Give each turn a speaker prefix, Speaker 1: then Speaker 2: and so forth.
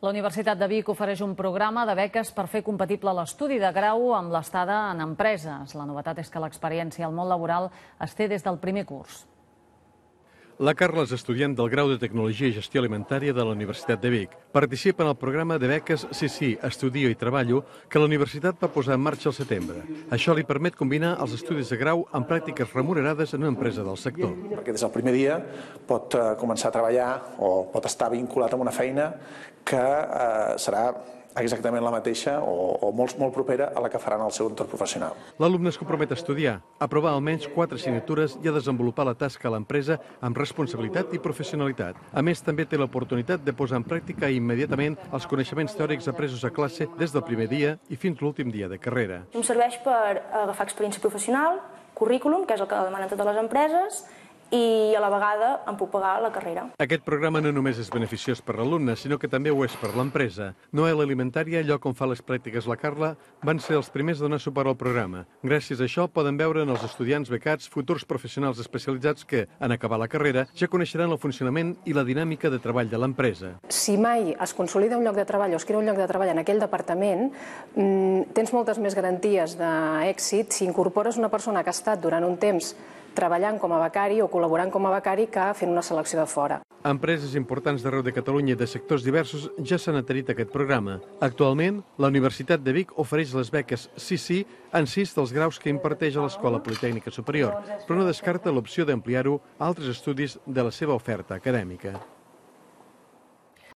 Speaker 1: La Universitat de Vic ofereix un programa de beques per fer compatible l'estudi de grau amb l'estada en empreses. La novetat és que l'experiència al món laboral es té des del primer curs.
Speaker 2: La Carla és estudiant del grau de Tecnologia i Gestió Alimentària de la Universitat de Vic. Participa en el programa de beques Sí, sí, Estudio i Treballo que la universitat va posar en marxa al setembre. Això li permet combinar els estudis de grau amb pràctiques remunerades en una empresa del sector.
Speaker 3: Perquè des del primer dia pot eh, començar a treballar o pot estar vinculat amb una feina que eh, serà exactament la mateixa o, o molt, molt propera a la que faran el seu entorn professional.
Speaker 2: L'alumne es compromet a estudiar, a aprovar almenys quatre assignatures i a desenvolupar la tasca a l'empresa amb responsabilitat i professionalitat. A més, també té l'oportunitat de posar en pràctica immediatament els coneixements teòrics apresos a classe des del primer dia i fins l'últim dia de carrera.
Speaker 4: Em serveix per agafar experiència professional, currículum, que és el que demanen totes les empreses, i a la vegada em puc pagar la carrera.
Speaker 2: Aquest programa no només és beneficiós per l'alumne, sinó que també ho és per l'empresa. Noel Alimentària, lloc on fa les pràctiques la Carla, van ser els primers a donar suport al programa. Gràcies a això poden veure en els estudiants becats futurs professionals especialitzats que, en acabar la carrera, ja coneixeran el funcionament i la dinàmica de treball de l'empresa.
Speaker 5: Si mai es consolida un lloc de treball o es crea un lloc de treball en aquell departament, mm, tens moltes més garanties d'èxit si incorpores una persona que ha estat durant un temps treballant com a becari o col·laborant com a becari que fent una selecció de fora.
Speaker 2: Empreses importants d'arreu de Catalunya i de sectors diversos ja s'han adherit a aquest programa. Actualment, la Universitat de Vic ofereix les beques sí en sis dels graus que imparteix a l'Escola Politècnica Superior, però no descarta l'opció d'ampliar-ho a altres estudis de la seva oferta acadèmica.